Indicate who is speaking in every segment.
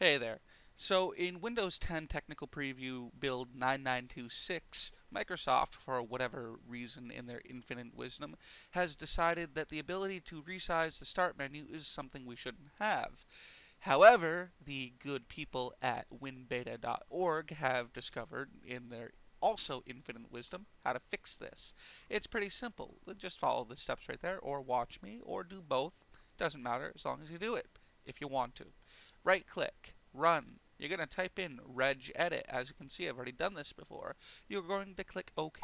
Speaker 1: Hey there. So in Windows 10 Technical Preview build 9926, Microsoft, for whatever reason in their infinite wisdom, has decided that the ability to resize the start menu is something we shouldn't have. However, the good people at winbeta.org have discovered in their also infinite wisdom how to fix this. It's pretty simple. Just follow the steps right there or watch me or do both. Doesn't matter as long as you do it if you want to. Right click, run, you're going to type in regedit. As you can see, I've already done this before. You're going to click OK.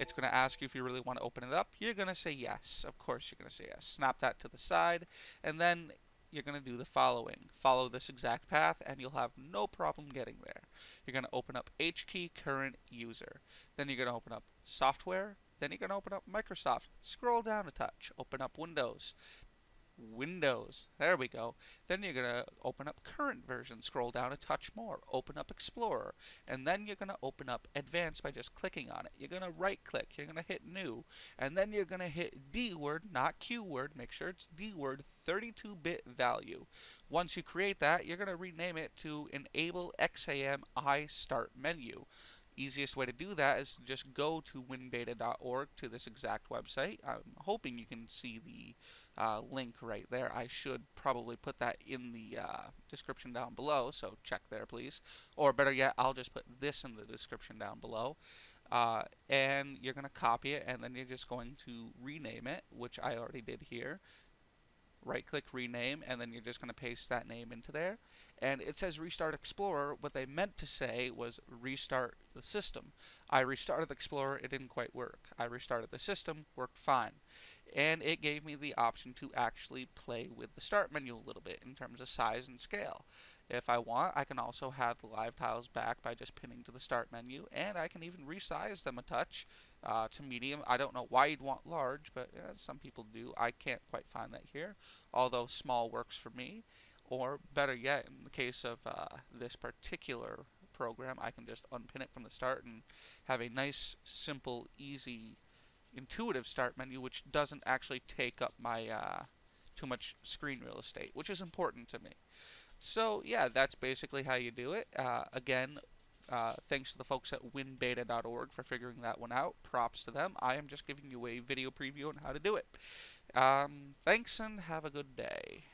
Speaker 1: It's going to ask you if you really want to open it up. You're going to say yes. Of course you're going to say yes. Snap that to the side, and then you're going to do the following. Follow this exact path, and you'll have no problem getting there. You're going to open up HKey Current User. Then you're going to open up Software. Then you're going to open up Microsoft. Scroll down a touch. Open up Windows. Windows. There we go. Then you're going to open up current version, scroll down a touch more, open up Explorer, and then you're going to open up Advanced by just clicking on it. You're going to right click, you're going to hit New, and then you're going to hit DWORD, not QWORD, make sure it's DWORD, 32-bit value. Once you create that, you're going to rename it to Enable XAM I Start Menu. Easiest way to do that is just go to winbeta.org to this exact website. I'm hoping you can see the uh, link right there. I should probably put that in the uh, description down below, so check there please. Or better yet, I'll just put this in the description down below. Uh, and you're going to copy it, and then you're just going to rename it, which I already did here right click rename and then you're just going to paste that name into there. And it says restart explorer. What they meant to say was restart the system. I restarted the explorer. It didn't quite work. I restarted the system. Worked fine and it gave me the option to actually play with the start menu a little bit in terms of size and scale if I want, I can also have the live tiles back by just pinning to the start menu, and I can even resize them a touch uh, to medium. I don't know why you'd want large, but some people do. I can't quite find that here, although small works for me. Or better yet, in the case of uh, this particular program, I can just unpin it from the start and have a nice, simple, easy, intuitive start menu, which doesn't actually take up my uh, too much screen real estate, which is important to me. So yeah, that's basically how you do it. Uh, again, uh, thanks to the folks at winbeta.org for figuring that one out. Props to them. I am just giving you a video preview on how to do it. Um, thanks and have a good day.